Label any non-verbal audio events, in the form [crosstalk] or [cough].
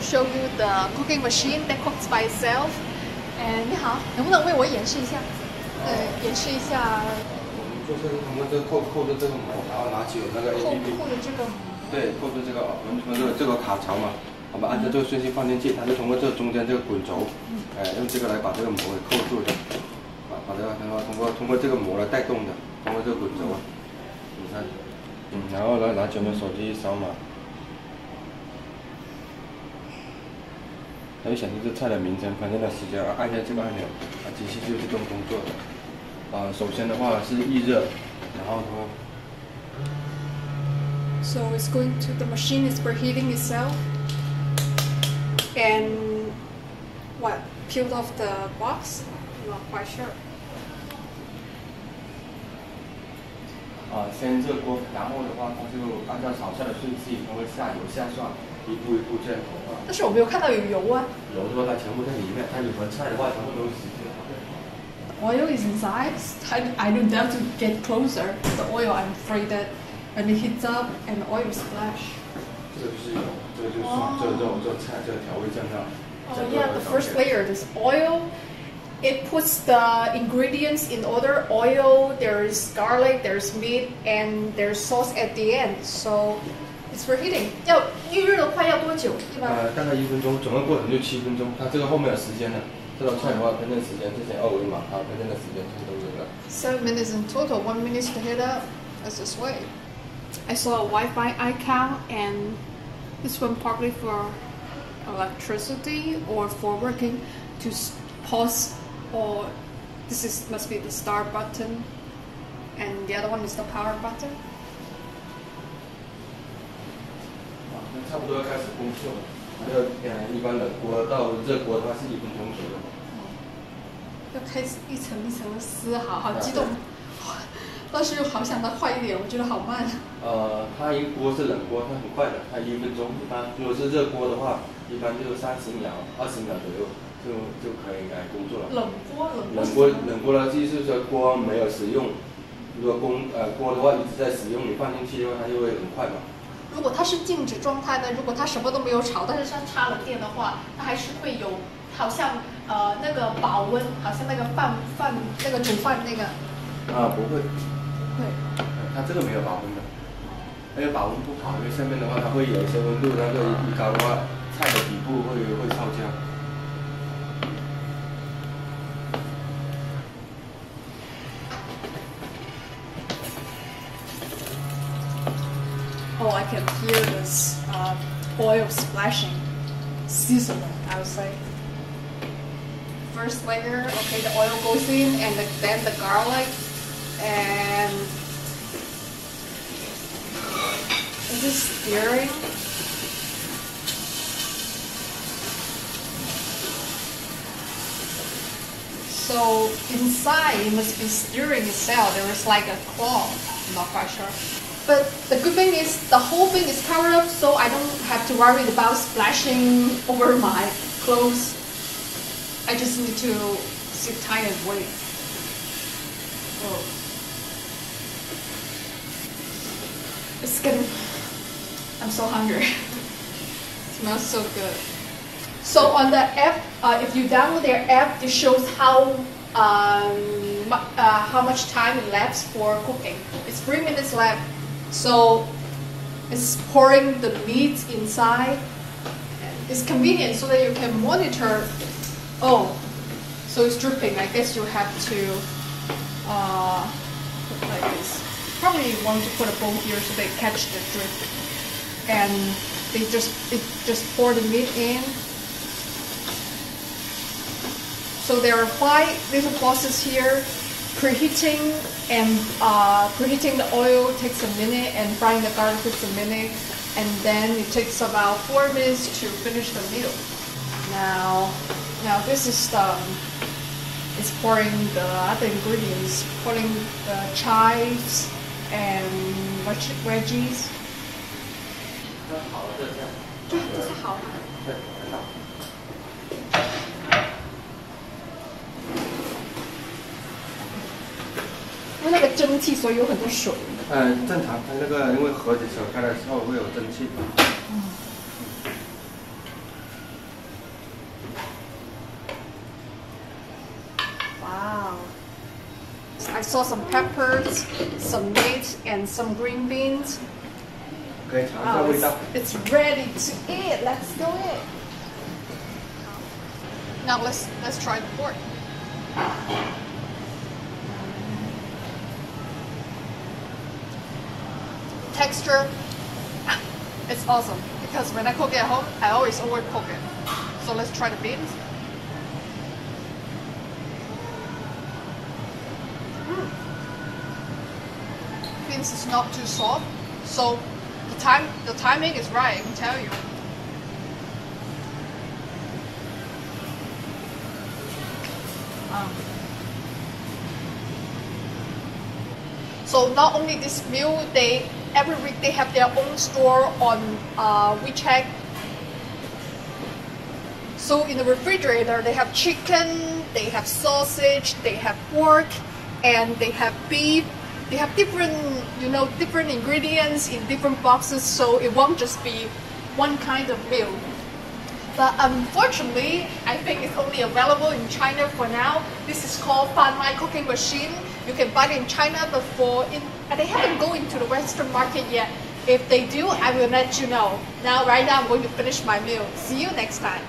show you the cooking machine that cooks by itself. And 你好，能不能为我演示一下？呃，演示一下。就是我们这扣扣住这个膜，然后拿起那个扣扣的这个对，扣住这个我们这个这个卡槽嘛，我们按照这个顺序放进去，它就通过这中间这个滚轴，哎，用这个来把这个膜给扣住的，把把这个然后通过通过这个膜来带动的，通过这个滚轴啊，你看，嗯，然后呢拿起我们手机一扫码，它就显示这菜的名称、烹饪的时间，按下这个按钮，啊，机器就自动工作了。啊，首先的话是预热，然后它。So it's going to the machine is preheating itself and what peeled off the box? I'm not quite sure. 啊，先热锅，然后的话，它就按照炒菜的顺序，它会下油下蒜，一步一步这样投放。但是我没有看到有油啊。油的话，它全部在里面，它里面菜的话，全部都是洗的。Oil is inside. I, I don't dare to get closer. The oil, I'm afraid that when it heats up and the oil splash. 这个就是油，这个就是蒜，这个肉，这菜，这个调味酱料。Oh yeah, the first layer is oil. It puts the ingredients in order. Oil, there's garlic, there's meat, and there's sauce at the end. So it's for heating. 要预热的话要多久？一般呃，大概一分钟，整个过程就七分钟。它这个后面有时间的，这道菜的话，烹饪时间之前二维码，它烹饪的时间这些都有的。 seven minutes in total. One minute to heat up. That's this way. I saw a Wi-Fi icon, and this one partly for electricity or for working to s- pause, or this is must be the start button, and the other one is the power button. 差不多要开始工作了。要呃，一般冷锅到热锅的话是一分钟左右。要开始一层一层的撕，好好激动。但是又好想它快一点，我觉得好慢。呃，它一锅是冷锅，它很快的，它一分钟。一般如果是热锅的话，一般就三十秒、二十秒左右就就可以来工作了。冷锅，冷锅冷锅冷锅的意思是说锅没有使用，如果工呃锅的话一直在使用，你放进去的话它就会很快嘛。如果它是静止状态呢？如果它什么都没有炒，但是它插了电的话，它还是会有，好像呃那个保温，好像那个饭饭那个煮饭那个啊，不会，不会。呃它这个没有保温的，那个保温不好，因为下面的话它会有一些温度，那个一高的话，菜的底部会会烧焦。Can hear this uh, oil splashing, sizzling. I would say. First layer, okay, the oil goes in, and the, then the garlic, and is this stirring? So inside it must be stirring itself. There is like a claw. I'm not quite sure. But the good thing is the whole thing is covered up, so I don't have to worry about splashing [laughs] over my clothes. I just need to sit tight and wait. Oh. It's getting. I'm so hungry. [laughs] smells so good. So on the app, uh, if you download their app, it shows how um, uh, how much time elapsed for cooking. It's three minutes left. So it's pouring the meat inside. It's convenient so that you can monitor. Oh, so it's dripping. I guess you have to uh, put like this. Probably want to put a bowl here so they catch the drip. And they just it just pour the meat in. So there are five little processes here Preheating and uh, preheating the oil takes a minute, and frying the garlic takes a minute, and then it takes about four minutes to finish the meal. Now, now this is the it's pouring the other ingredients, putting the chives and veg- veggies. 那好了，这样。这这是好的。 [laughs] 蒸汽，所以有很多水。嗯，正常，它那个因为河的时候，它的稍微会有蒸汽。嗯。Wow. I saw some peppers, some dates, and some green beans. Okay, oh, it's, it's ready to eat. Let's do it. Now let's let's try the pork. Texture, it's awesome because when I cook it at home, I always overcook it. So let's try the beans. Mm. Beans is not too soft, so the time the timing is right. I can tell you. Um, so not only this meal, they every week they have their own store on uh, WeChat. So in the refrigerator, they have chicken, they have sausage, they have pork, and they have beef. They have different, you know, different ingredients in different boxes, so it won't just be one kind of meal. But unfortunately, I think it's only available in China for now. This is called Fan cooking machine. You can buy it in China, but for in, they haven't go into the Western market yet. If they do, I will let you know. Now, right now, I'm going to finish my meal. See you next time.